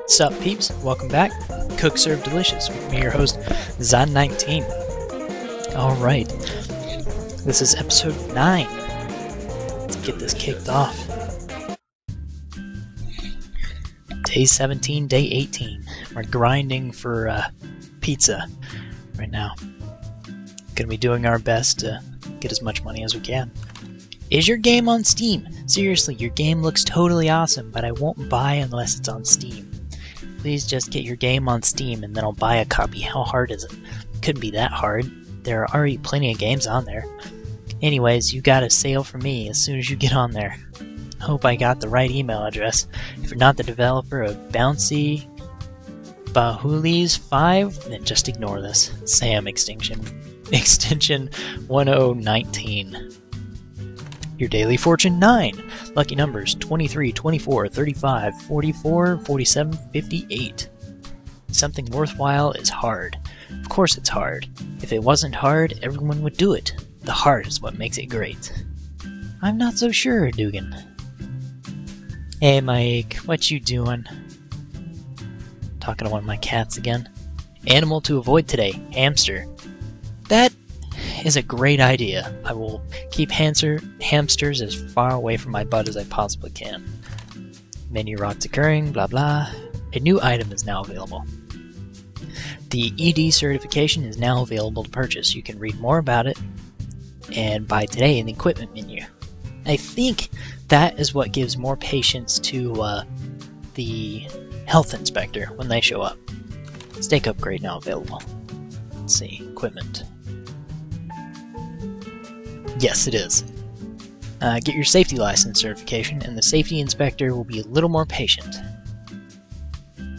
What's up, peeps? Welcome back. Cook Serve Delicious with me, your host, Zaadin19. Alright, this is episode 9. Let's get this kicked off. Day 17, day 18. We're grinding for uh, pizza right now. Gonna be doing our best to get as much money as we can. Is your game on Steam? Seriously, your game looks totally awesome, but I won't buy unless it's on Steam. Please just get your game on Steam and then I'll buy a copy. How hard is it? Couldn't be that hard. There are already plenty of games on there. Anyways, you got a sale for me as soon as you get on there. Hope I got the right email address. If you're not the developer of Bouncy Bahulis 5, then just ignore this. Sam Extinction. Extension 1019. Your daily fortune 9. Lucky numbers 23, 24, 35, 44, 47, 58. Something worthwhile is hard. Of course it's hard. If it wasn't hard, everyone would do it. The heart is what makes it great. I'm not so sure, Dugan. Hey Mike, what you doing? Talking to one of my cats again. Animal to avoid today, hamster. That is a great idea. I will keep hamster, hamsters as far away from my butt as I possibly can. Menu rots occurring, blah blah. A new item is now available. The ED certification is now available to purchase. You can read more about it and buy today in the equipment menu. I think that is what gives more patience to uh, the health inspector when they show up. Stake upgrade now available. Let's see, equipment. Yes, it is. Uh, get your safety license certification, and the safety inspector will be a little more patient.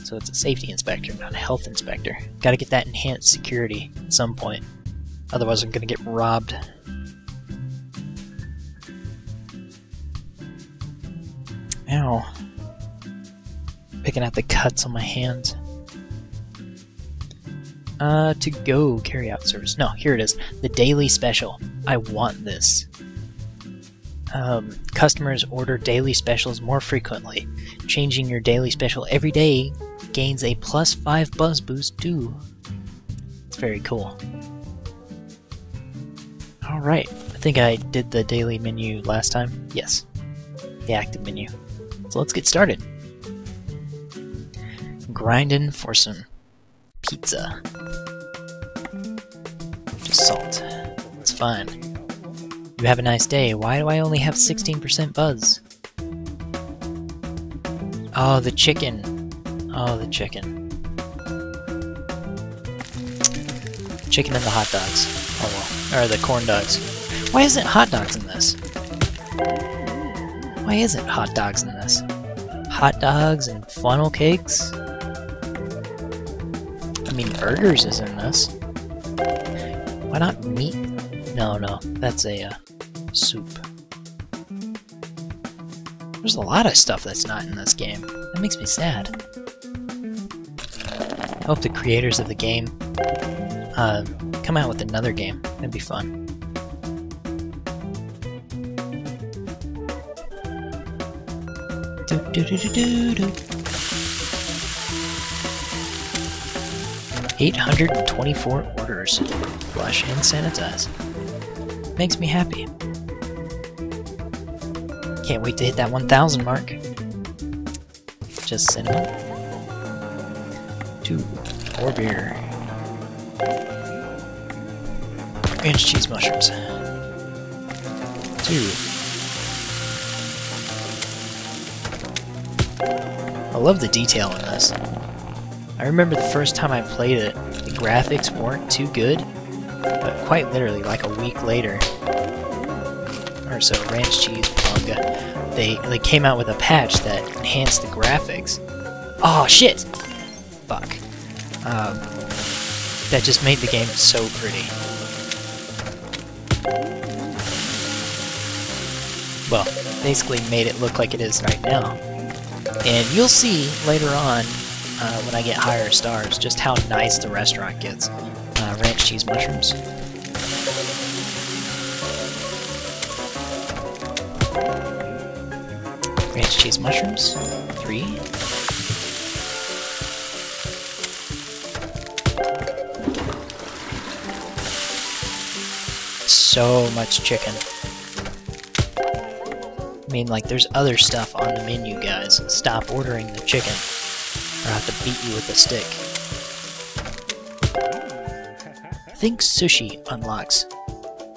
So it's a safety inspector, not a health inspector. Gotta get that enhanced security at some point. Otherwise, I'm gonna get robbed. Ow. Picking out the cuts on my hands. Uh, to go carry out service. No, here it is. The daily special. I want this. Um, customers order daily specials more frequently. Changing your daily special every day gains a plus 5 buzz boost too. It's very cool. Alright, I think I did the daily menu last time. Yes, the active menu. So let's get started. Grinding for some pizza. Just salt. Fine. You have a nice day. Why do I only have 16% buzz? Oh, the chicken. Oh, the chicken. Chicken and the hot dogs. Oh well. Or the corn dogs. Why isn't hot dogs in this? Why isn't hot dogs in this? Hot dogs and funnel cakes? I mean, burgers is in this. Why not meat? No, no, that's a uh, soup. There's a lot of stuff that's not in this game. That makes me sad. I hope the creators of the game uh, come out with another game. That'd be fun. Do, do, do, do, do, do. 824 orders. Flush and sanitize. Makes me happy. Can't wait to hit that 1000 mark. Just cinnamon. Two. More beer. Ranch cheese mushrooms. Two. I love the detail in this. I remember the first time I played it, the graphics weren't too good, but quite literally, like a week later, or so, Ranch Cheese manga, they, they came out with a patch that enhanced the graphics. Oh, shit! Fuck. Um, that just made the game so pretty. Well, basically made it look like it is right now. And you'll see later on, uh, when I get higher stars, just how nice the restaurant gets cheese mushrooms. Ranch cheese mushrooms. Three. So much chicken. I mean, like, there's other stuff on the menu, guys. Stop ordering the chicken, or I'll have to beat you with a stick. Think sushi unlocks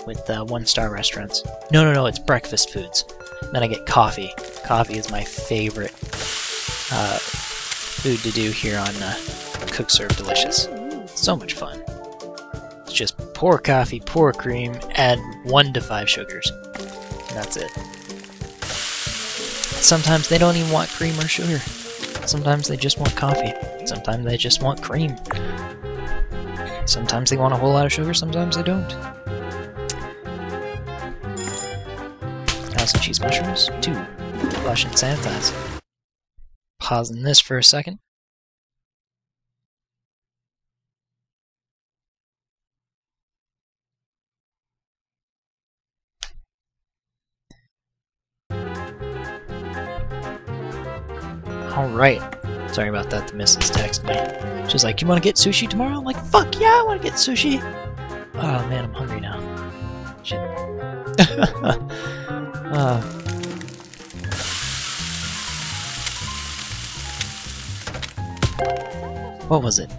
with uh, one-star restaurants. No, no, no, it's breakfast foods. Then I get coffee. Coffee is my favorite uh, food to do here on uh, Cook Serve Delicious. So much fun. It's just pour coffee, pour cream, add one to five sugars. And that's it. Sometimes they don't even want cream or sugar. Sometimes they just want coffee. Sometimes they just want cream. Sometimes they want a whole lot of sugar, sometimes they don't. Thousand cheese mushrooms, two. Flush and sanitize. Pausing this for a second. Alright. Sorry about that, the missus texted me. She's like, you wanna get sushi tomorrow? I'm like, fuck yeah, I wanna get sushi! Oh man, I'm hungry now. Shit. uh. What was it?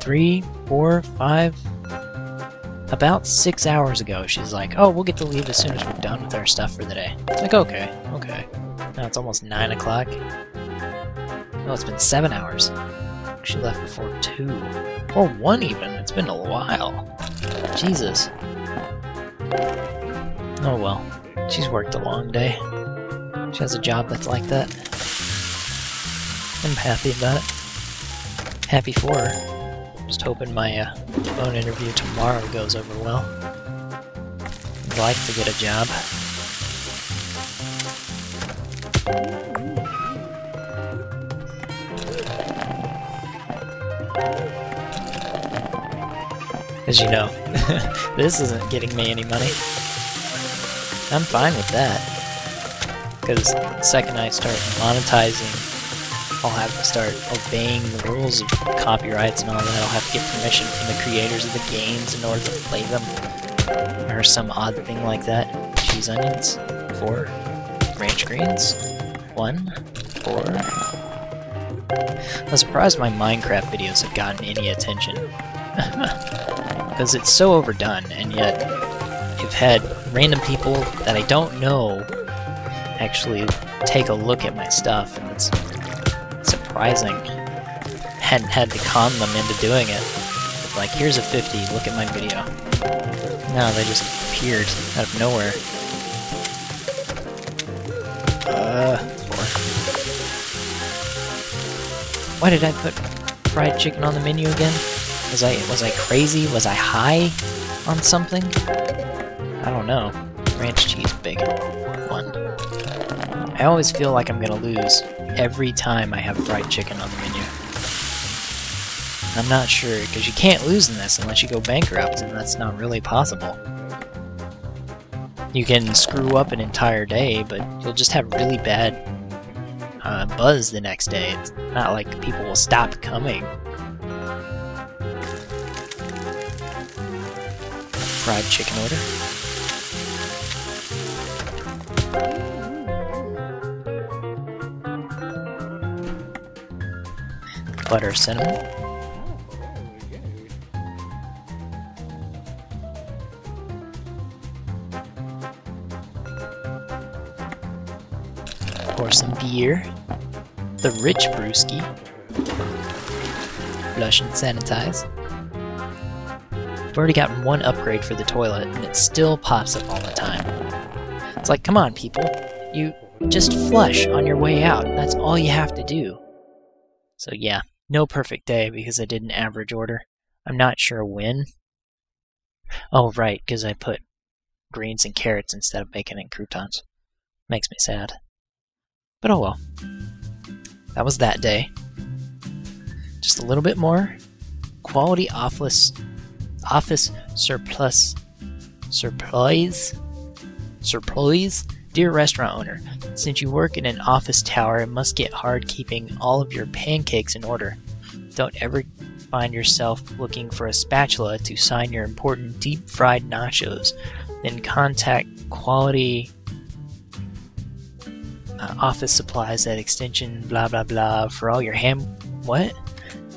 Three, four, five? About six hours ago, she's like, oh, we'll get to leave as soon as we're done with our stuff for the day. It's like, okay, okay. Now it's almost nine o'clock. No, it's been seven hours. She left before two. Or one even. It's been a while. Jesus. Oh well. She's worked a long day. She has a job that's like that. I'm happy about it. Happy for her. Just hoping my uh, phone interview tomorrow goes over well. I'd like to get a job. As you know, this isn't getting me any money. I'm fine with that. Because the second I start monetizing, I'll have to start obeying the rules of copyrights and all that. I'll have to get permission from the creators of the games in order to play them. Or some odd thing like that. Cheese onions, four. Ranch greens, one, four. I'm surprised my Minecraft videos have gotten any attention. because it's so overdone, and yet I've had random people that I don't know actually take a look at my stuff, and it's surprising. Hadn't had to con them into doing it. Like, here's a 50, look at my video. No, they just appeared out of nowhere. Uh, four. Why did I put fried chicken on the menu again? Was I was I crazy? Was I high on something? I don't know. Ranch cheese bacon. One. I always feel like I'm gonna lose every time I have fried chicken on the menu. I'm not sure, because you can't lose in this unless you go bankrupt, and that's not really possible. You can screw up an entire day, but you'll just have really bad uh, buzz the next day. It's not like people will stop coming fried chicken order. Butter cinnamon. Pour some beer. The rich brewski. Flush and sanitize. I've already gotten one upgrade for the toilet, and it still pops up all the time. It's like, come on, people. You just flush on your way out. That's all you have to do. So yeah, no perfect day because I did an average order. I'm not sure when. Oh, right, because I put greens and carrots instead of bacon and croutons. Makes me sad. But oh well. That was that day. Just a little bit more quality office office surplus surprise surprise dear restaurant owner since you work in an office tower it must get hard keeping all of your pancakes in order don't ever find yourself looking for a spatula to sign your important deep fried nachos then contact quality uh, office supplies at extension blah blah blah for all your ham. What?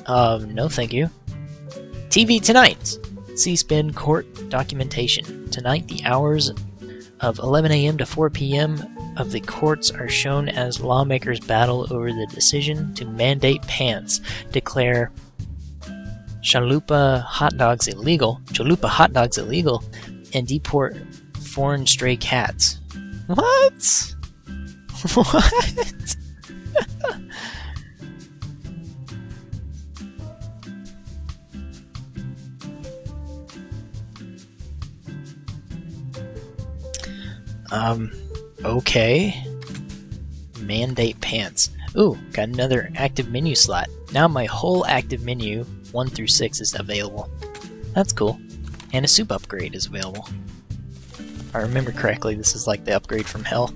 Um, no thank you. TV tonight! C-SPAN court documentation. Tonight, the hours of 11 a.m. to 4 p.m. of the courts are shown as lawmakers battle over the decision to mandate pants, declare chalupa hot dogs illegal, chalupa hot dogs illegal, and deport foreign stray cats. What? What? Um, okay. Mandate pants. Ooh, got another active menu slot. Now my whole active menu, 1 through 6, is available. That's cool. And a soup upgrade is available. If I remember correctly, this is like the upgrade from hell.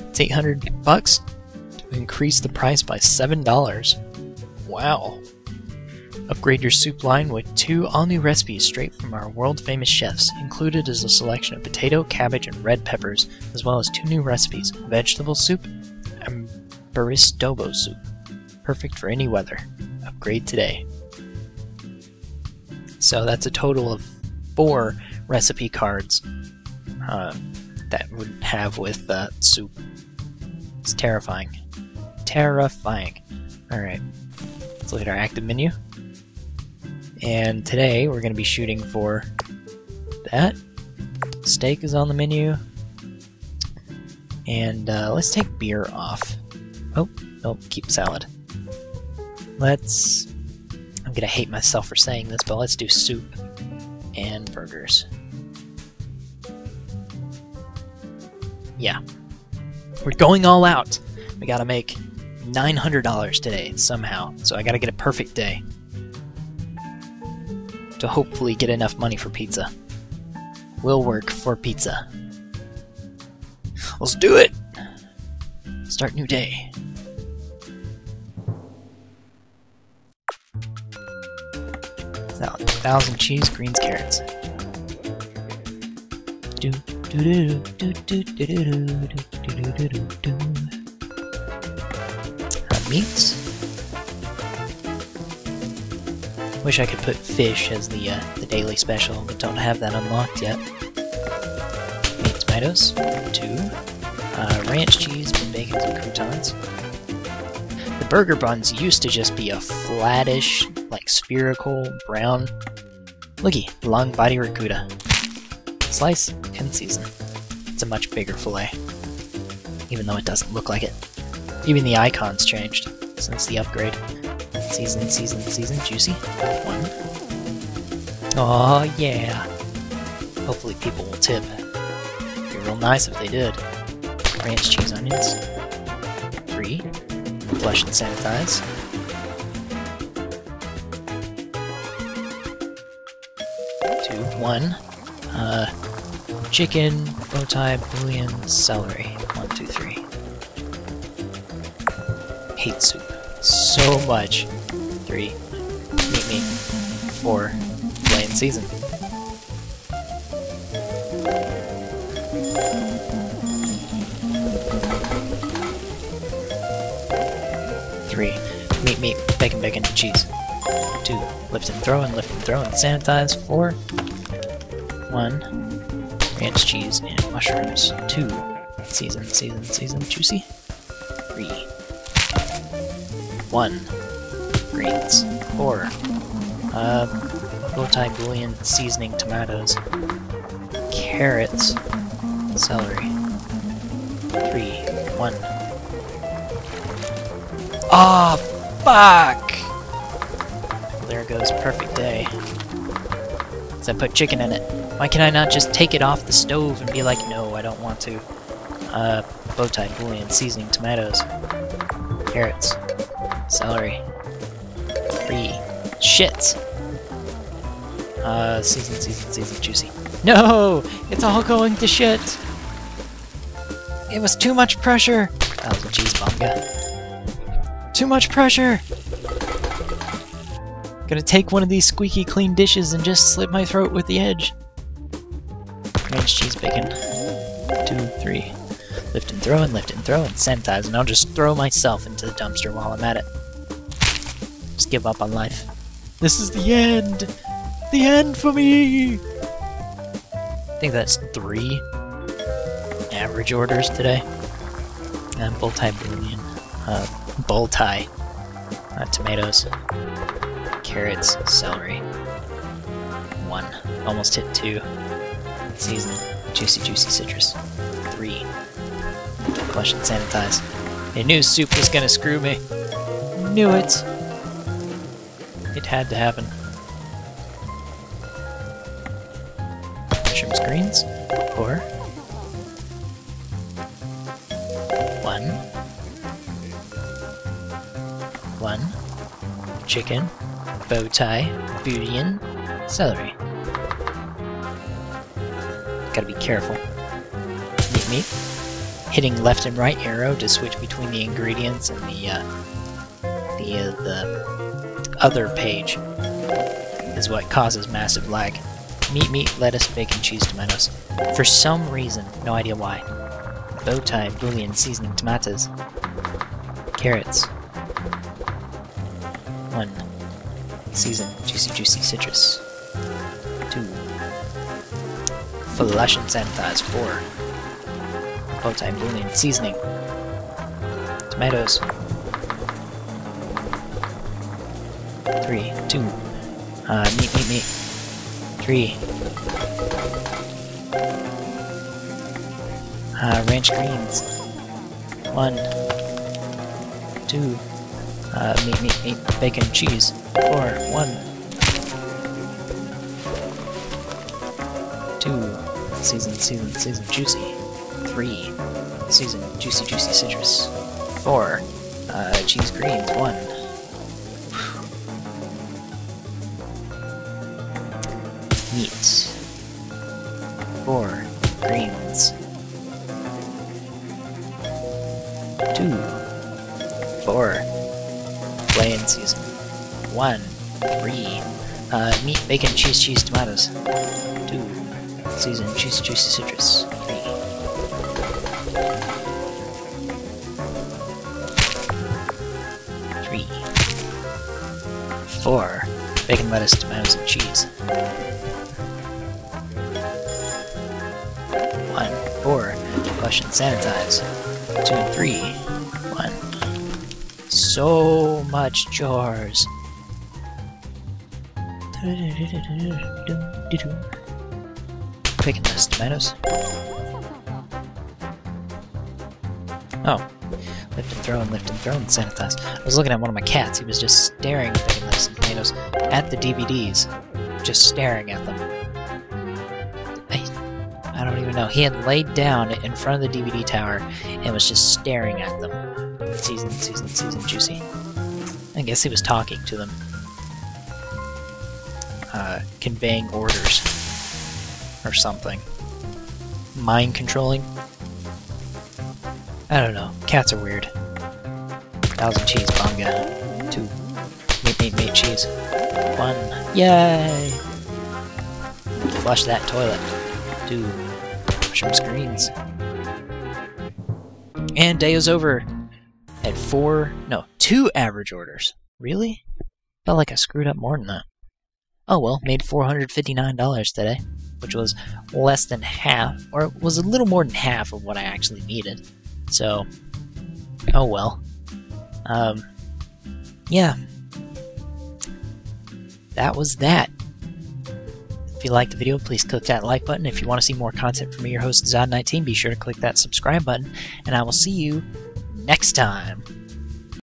It's 800 bucks to increase the price by $7. Wow. Upgrade your soup line with two all-new recipes straight from our world-famous chefs. Included is a selection of potato, cabbage, and red peppers, as well as two new recipes, vegetable soup and baristobo soup. Perfect for any weather. Upgrade today. So that's a total of four recipe cards uh, that would have with uh, soup. It's terrifying. Terrifying. Alright, let's look at our active menu. And today we're going to be shooting for that. Steak is on the menu. And uh, let's take beer off. Oh, nope, keep salad. Let's... I'm gonna hate myself for saying this, but let's do soup and burgers. Yeah. We're going all out. We gotta make $900 today, somehow. So I gotta get a perfect day. To hopefully get enough money for pizza. Will work for pizza. Let's do it! Start new day. Thousand cheese, greens, carrots. Do do do do do do do do do do do do do. Uh, meats. Wish I could put fish as the uh, the daily special, but don't have that unlocked yet. Meat tomatoes, two. Uh, ranch cheese, bacon, and croutons. The burger buns used to just be a flattish, like spherical, brown. Looky, long body rakuta. Slice and season. It's a much bigger fillet, even though it doesn't look like it. Even the icons changed since the upgrade. Season, season, season, juicy. One. Oh yeah. Hopefully people will tip. It'd be real nice if they did. Ranch cheese onions. Three. Flush and sanitize. Two. One. Uh, chicken, bow tie, bouillon, celery. One, two, three. Hate soup. So much. Three. Meat meat. Four. Play in season. Three. Meat meat. Bacon bacon cheese. Two. Lift and throw and lift and throw and sanitize. Four. One. Ranch cheese and mushrooms. Two. Season, season, season, juicy. Three. One. Greens. Four. Uh, bow tie bouillon, seasoning, tomatoes. Carrots. Celery. Three. One. Ah, oh, fuck! There goes perfect day. I put chicken in it. Why can I not just take it off the stove and be like, no, I don't want to. Uh, bow tie, bouillon, seasoning, tomatoes, carrots, celery, shit. Uh, season, season, season, juicy. No! It's all going to shit! It was too much pressure! That was a cheese bomb. Too much pressure! Gonna take one of these squeaky clean dishes and just slit my throat with the edge. range cheese bacon. Two, three. Lift and throw and lift and throw and sanitize, and I'll just throw myself into the dumpster while I'm at it. Just give up on life. This is the end! The end for me! I think that's three average orders today. And bull tie bouillon. Uh, bull tie. Uh, tomatoes. Carrots. Celery. One. Almost hit two. Season. Juicy, juicy citrus. Three. Flush and sanitize. I knew soup was gonna screw me. Knew it. It had to happen. Mushrooms, greens. Four. One. One. Chicken. Bow tie. Bouillon. Celery. Gotta be careful. Meat meat. Hitting left and right arrow to switch between the ingredients and the uh, the uh, the other page is what causes massive lag. Meat, meat, lettuce, bacon, cheese, tomatoes. For some reason, no idea why. Bow tie, bouillon, seasoning, tomatoes. Carrots. One. Season, juicy, juicy citrus. Two. Flush and sanitize. Four. Bow tie, bouillon, seasoning. Tomatoes. Three, two. Uh, meat, meat, meat. Three. Uh, ranch greens. One. Two. Uh, meat, meat, meat, bacon, cheese. Four. One. Two. Season, season, season, juicy. Three. Season, juicy, juicy citrus. Four. Uh, cheese greens. One. Cheese. Two. Season, juicy, juicy citrus. Three. Three. Four. Bacon, lettuce, tomatoes, and cheese. One, four, flush and sanitize. Two and three, one. So much chores. Bacon, lettuce, tomatoes. Oh. Lift and throw and lift and throw and sanitize. I was looking at one of my cats. He was just staring at lettuce, and tomatoes at the DVDs. Just staring at them. I, I don't even know. He had laid down in front of the DVD tower and was just staring at them. Season, season, season, juicy. I guess he was talking to them. Uh, conveying orders. Or something. Mind controlling. I don't know. Cats are weird. Thousand cheese, bonga. Two. Meat, meat, meat, cheese. One. Yay! Flush that toilet. Two. Mushrooms, screens. And day is over. At four, no, two average orders. Really? Felt like I screwed up more than that. Oh well, made $459 today, which was less than half, or was a little more than half of what I actually needed. So, oh well. Um, yeah. That was that. If you liked the video, please click that like button. If you want to see more content from me, your host, Zaadin19, be sure to click that subscribe button, and I will see you next time.